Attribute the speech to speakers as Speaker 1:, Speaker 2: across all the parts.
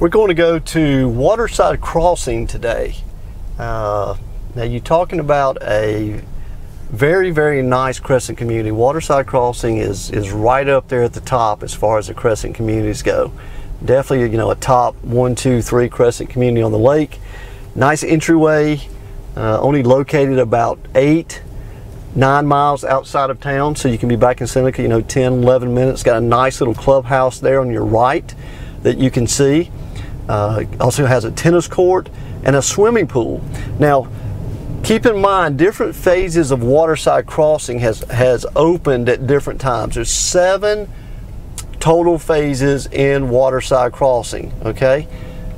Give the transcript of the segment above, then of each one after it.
Speaker 1: We're going to go to Waterside Crossing today. Uh, now you're talking about a very, very nice crescent community. Waterside Crossing is, is right up there at the top as far as the crescent communities go. Definitely, you know, a top one, two, three crescent community on the lake. Nice entryway, uh, only located about eight, nine miles outside of town, so you can be back in Seneca, you know, 10, 11 minutes. Got a nice little clubhouse there on your right that you can see. Uh, also has a tennis court and a swimming pool. Now, keep in mind, different phases of Waterside Crossing has, has opened at different times. There's seven total phases in Waterside Crossing, okay?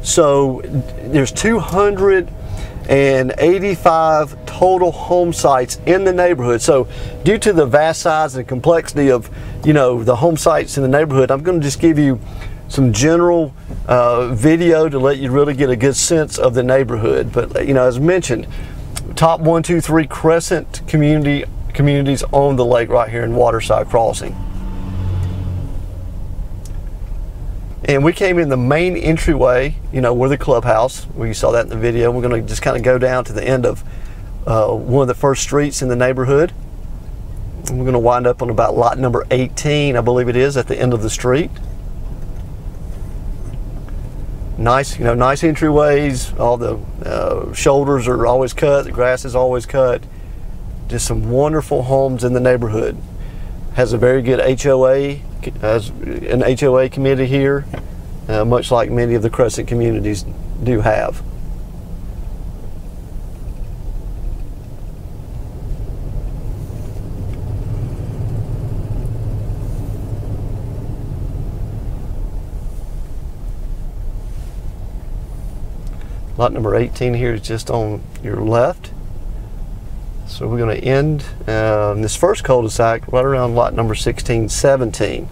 Speaker 1: So there's 285 total home sites in the neighborhood. So due to the vast size and complexity of, you know, the home sites in the neighborhood, I'm going to just give you some general uh, video to let you really get a good sense of the neighborhood. But you know, as mentioned, top one, two, three crescent community communities on the lake right here in Waterside Crossing. And we came in the main entryway, you know, where the clubhouse, where you saw that in the video. We're going to just kind of go down to the end of uh, one of the first streets in the neighborhood. And we're going to wind up on about lot number 18, I believe it is, at the end of the street nice, you know, nice entryways. All the uh, shoulders are always cut. The grass is always cut. Just some wonderful homes in the neighborhood. Has a very good HOA, has an HOA committee here, uh, much like many of the Crescent communities do have. Lot number 18 here is just on your left. So we're going to end uh, this first cul-de-sac right around lot number 16, 17.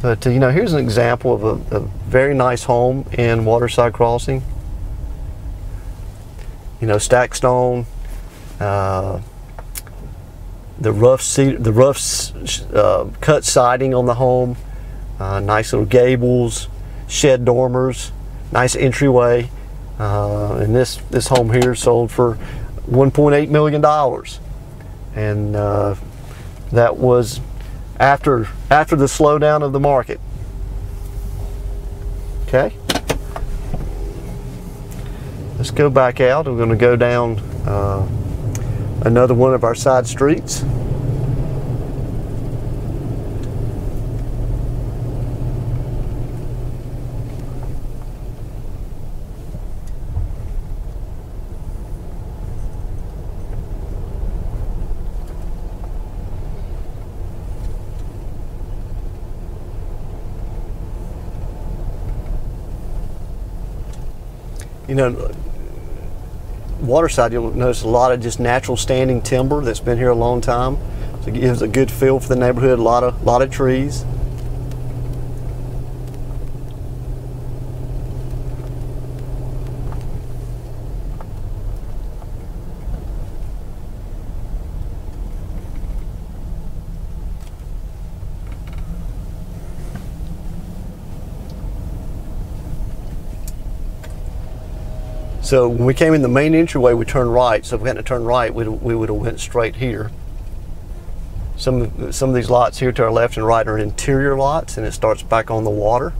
Speaker 1: But uh, you know, here's an example of a, a, very nice home in Waterside Crossing. You know, stacked stone, uh, the rough cedar, the rough uh, cut siding on the home, uh, nice little gables, shed dormers nice entryway. Uh, and this, this home here sold for $1.8 million. And uh, that was after, after the slowdown of the market. Okay. Let's go back out. We're going to go down uh, another one of our side streets. You know, waterside, you'll notice a lot of just natural standing timber that's been here a long time. So it gives a good feel for the neighborhood, a lot of, lot of trees. So when we came in the main entryway, we turned right. So if we hadn't turned right, we we would have went straight here. Some some of these lots here to our left and right are interior lots, and it starts back on the water.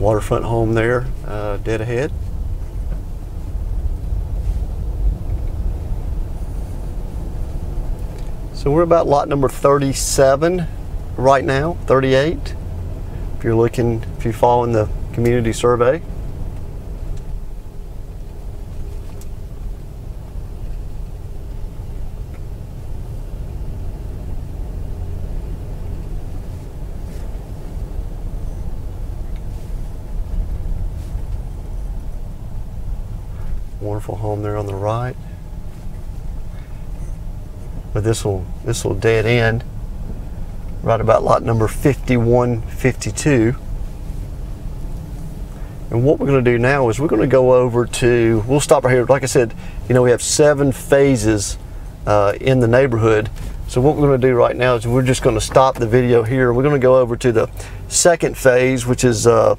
Speaker 1: Waterfront home there, uh, dead ahead. So we're about lot number 37 right now, 38. If you're looking, if you follow in the community survey. Wonderful home there on the right but this will this will dead end right about lot number 5152 And what we're going to do now is we're going to go over to, we'll stop right here. Like I said, you know, we have seven phases uh, in the neighborhood. So what we're going to do right now is we're just going to stop the video here. We're going to go over to the second phase, which is uh,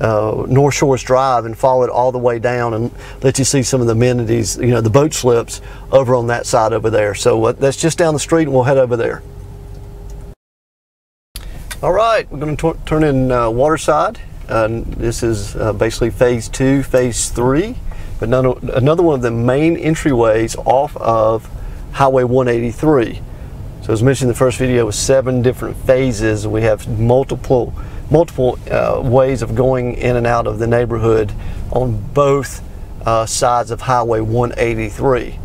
Speaker 1: uh, North Shores Drive, and follow it all the way down and let you see some of the amenities, you know, the boat slips over on that side over there. So uh, that's just down the street, and we'll head over there. All right, we're going to turn in uh, Waterside. this is uh, basically phase two, phase three, but none, another one of the main entryways off of Highway 183. So as mentioned in the first video, with seven different phases, we have multiple multiple uh, ways of going in and out of the neighborhood on both uh, sides of Highway 183.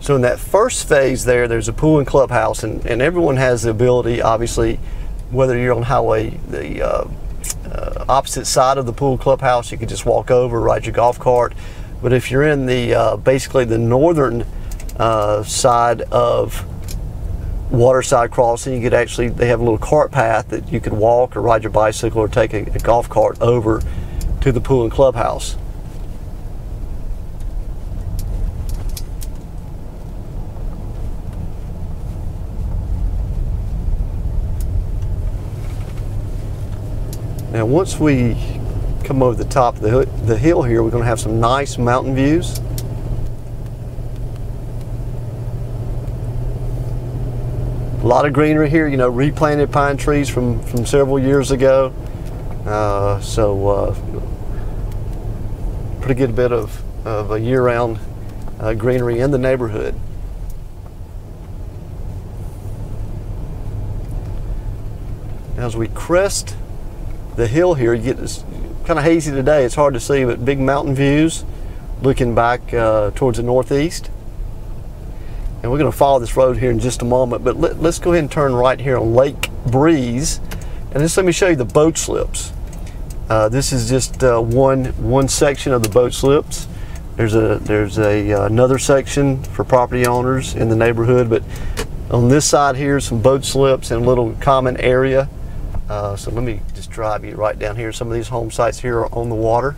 Speaker 1: So in that first phase there, there's a pool and clubhouse, and, and everyone has the ability, obviously, whether you're on highway, the uh, uh, opposite side of the pool clubhouse, you can just walk over, ride your golf cart. But if you're in the uh, basically the northern uh, side of Waterside Crossing, you could actually they have a little cart path that you could walk or ride your bicycle or take a, a golf cart over to the pool and clubhouse. Now once we come over the top of the, the hill here, we're going to have some nice mountain views. A lot of greenery here, you know, replanted pine trees from, from several years ago. Uh, so uh, pretty good bit of, of a year-round uh, greenery in the neighborhood. As we crest the hill here, you get this kind of hazy today. It's hard to see, but big mountain views looking back uh, towards the northeast. And we're going to follow this road here in just a moment, but let, us go ahead and turn right here on Lake Breeze. And just let me show you the boat slips. Uh, this is just uh, one one section of the boat slips. There's a there's a uh, another section for property owners in the neighborhood, but on this side here, some boat slips and a little common area uh, so let me just drive you right down here. Some of these home sites here are on the water.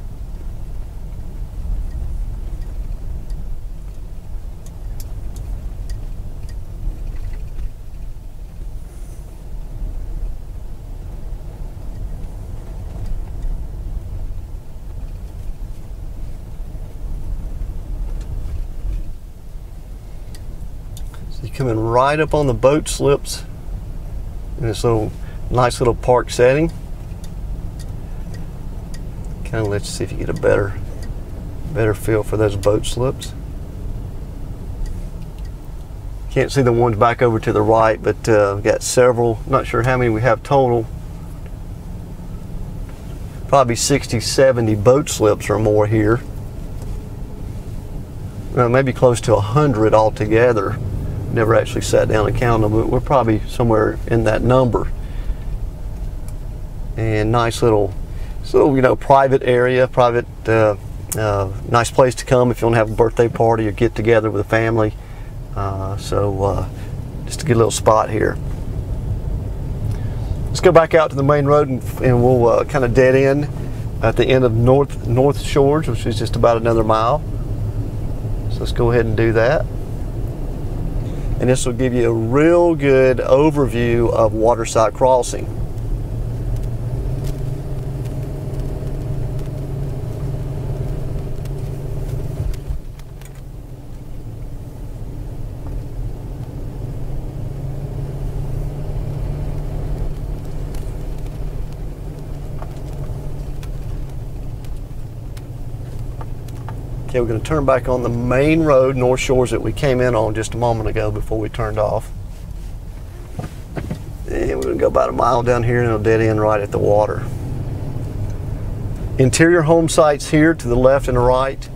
Speaker 1: So you're coming right up on the boat slips and little nice little park setting. Kind of lets you see if you get a better, better feel for those boat slips. Can't see the ones back over to the right, but uh, we've got several. Not sure how many we have total. Probably 60, 70 boat slips or more here. Maybe close to 100 altogether. Never actually sat down and counted them, but we're probably somewhere in that number and nice little, little you know, private area, private, uh, uh, nice place to come if you want to have a birthday party or get together with a family. Uh, so uh, just a good little spot here. Let's go back out to the main road and, and we'll uh, kind of dead end at the end of North North Shores, which is just about another mile. So let's go ahead and do that. And this will give you a real good overview of Waterside Crossing. Okay, we're going to turn back on the main road, North Shores, that we came in on just a moment ago before we turned off. And we're going to go about a mile down here and it'll dead end right at the water. Interior home sites here to the left and the right.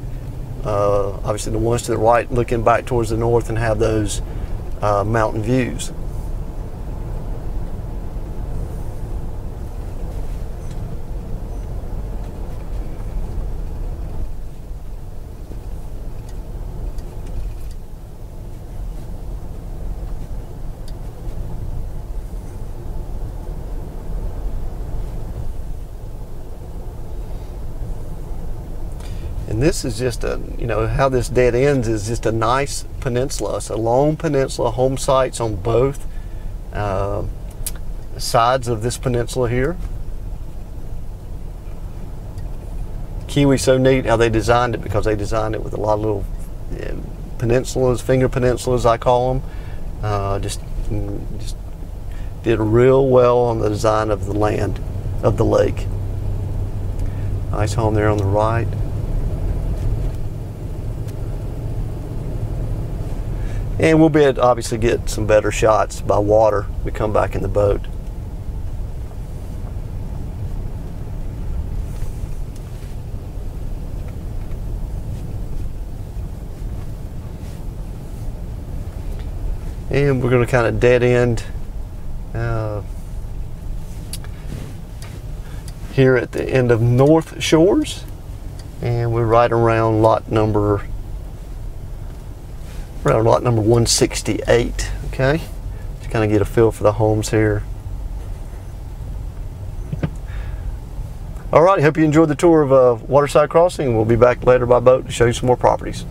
Speaker 1: Uh, obviously the ones to the right looking back towards the north and have those uh, mountain views. And this is just a, you know, how this dead ends is just a nice peninsula. It's a long peninsula, home sites on both uh, sides of this peninsula here. Keowee so neat how they designed it because they designed it with a lot of little uh, peninsulas, finger peninsulas, I call them. Uh, just, mm, just did real well on the design of the land of the lake. Nice home there on the right. And we'll be able to obviously get some better shots by water. We come back in the boat. And we're going to kind of dead end uh, here at the end of North Shores. And we're right around lot number around lot number 168, okay? To kind of get a feel for the homes here. All right, hope you enjoyed the tour of uh, Waterside Crossing. We'll be back later by boat to show you some more properties.